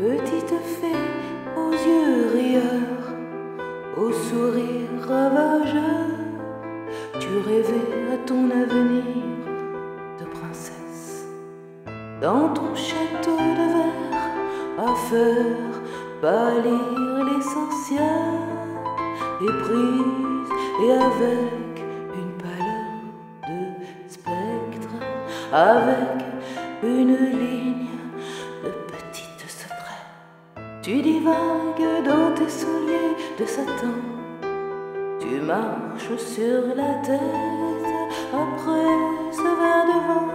Petite fée aux yeux rieurs, au sourire ravageur, tu rêvais à ton avenir de princesse. Dans ton château de verre, à faire pâlir l'essentiel, éprise et avec une pâleur de spectre, avec une ligne tu divagues dans tes souliers de satin, tu marches sur la tête après ce verre de vin.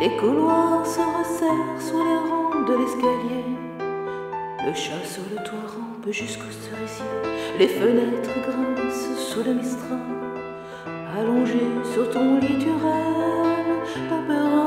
Les couloirs se resserrent sous les rangs de l'escalier. Le chat sur le toit rampe jusqu'au cerisier. Les fenêtres grincent sous le mistral. Allongé sur ton lit, tu rêves d'opéra.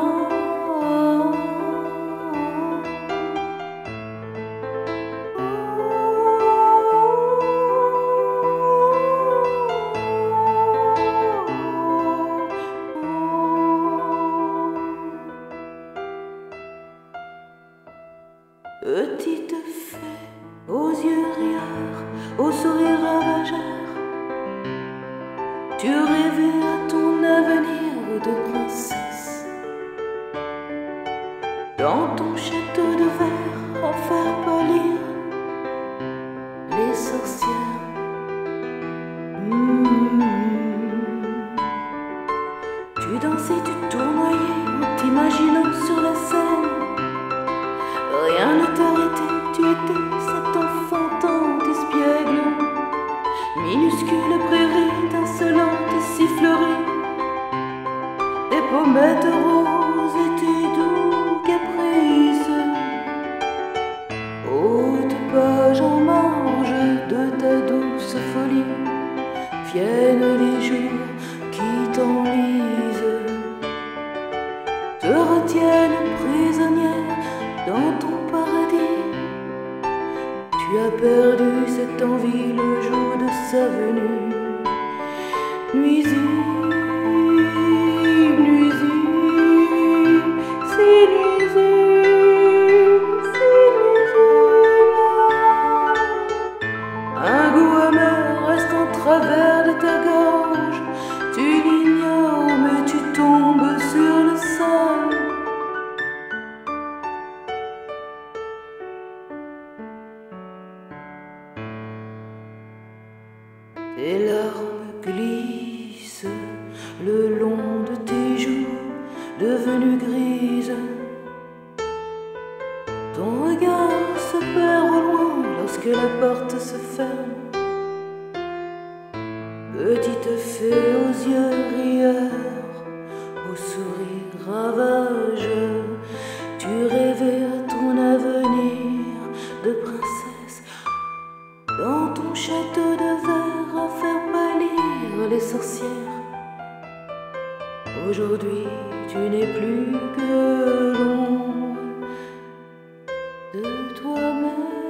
Petite fée aux yeux rieurs, au sourire ravageur, tu rêvais à ton avenir de princesse. Dans ton château de verre, à faire pâlir les sorcières. Mmh. Tu dansais, T'arrêtait, tu étais cet enfant tant espiègle, minuscule prairie étincelante et sifflerie, des pommettes roses et tes doux caprices. Haute page en marge de ta douce folie, As perdu cette envie le jour de sa venue. Nuisible, Tes larmes glissent le long de tes joues devenues grises. Ton regard se perd au loin lorsque la porte se ferme. Petite fée Aujourd'hui, tu n'es plus que l'ombre de toi.